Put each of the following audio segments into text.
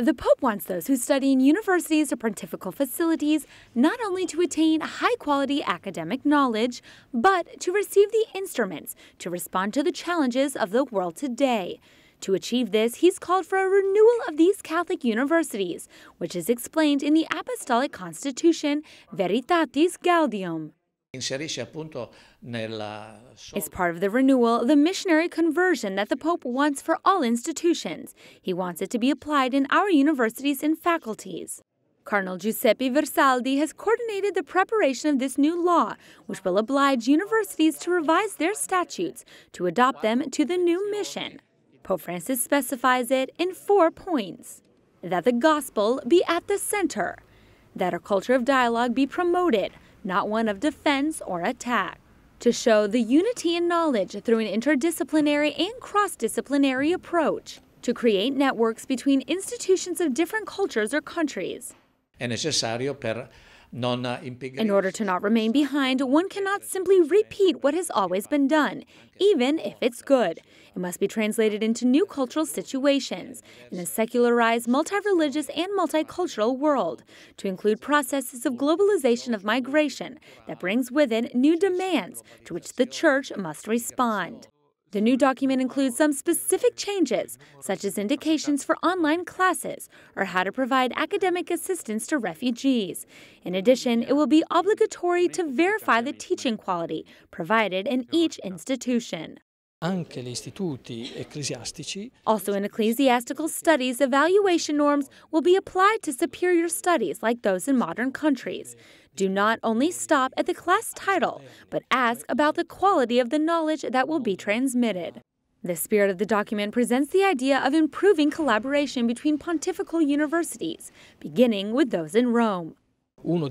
The Pope wants those who study in universities or pontifical facilities not only to attain high quality academic knowledge, but to receive the instruments to respond to the challenges of the world today. To achieve this, he's called for a renewal of these Catholic universities, which is explained in the Apostolic Constitution Veritatis Gaudium. As part of the renewal, the missionary conversion that the Pope wants for all institutions. He wants it to be applied in our universities and faculties. Cardinal Giuseppe Versaldi has coordinated the preparation of this new law, which will oblige universities to revise their statutes to adopt them to the new mission. Pope Francis specifies it in four points that the gospel be at the center, that a culture of dialogue be promoted not one of defense or attack. To show the unity in knowledge through an interdisciplinary and cross disciplinary approach. To create networks between institutions of different cultures or countries. Uh, in order to not remain behind, one cannot simply repeat what has always been done, even if it's good. It must be translated into new cultural situations in a secularized, multi religious, and multicultural world, to include processes of globalization of migration that brings with it new demands to which the Church must respond. The new document includes some specific changes, such as indications for online classes or how to provide academic assistance to refugees. In addition, it will be obligatory to verify the teaching quality provided in each institution. Also, in ecclesiastical studies, evaluation norms will be applied to superior studies like those in modern countries. Do not only stop at the class title, but ask about the quality of the knowledge that will be transmitted. The spirit of the document presents the idea of improving collaboration between pontifical universities, beginning with those in Rome. One of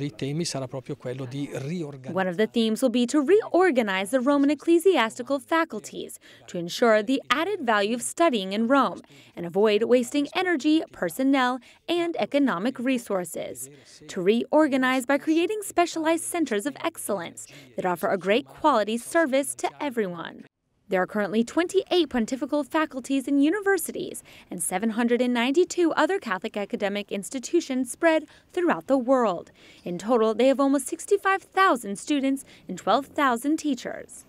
the themes will be to reorganize the Roman ecclesiastical faculties to ensure the added value of studying in Rome and avoid wasting energy, personnel, and economic resources. To reorganize by creating specialized centers of excellence that offer a great quality service to everyone. There are currently 28 pontifical faculties and universities and 792 other Catholic academic institutions spread throughout the world. In total, they have almost 65,000 students and 12,000 teachers.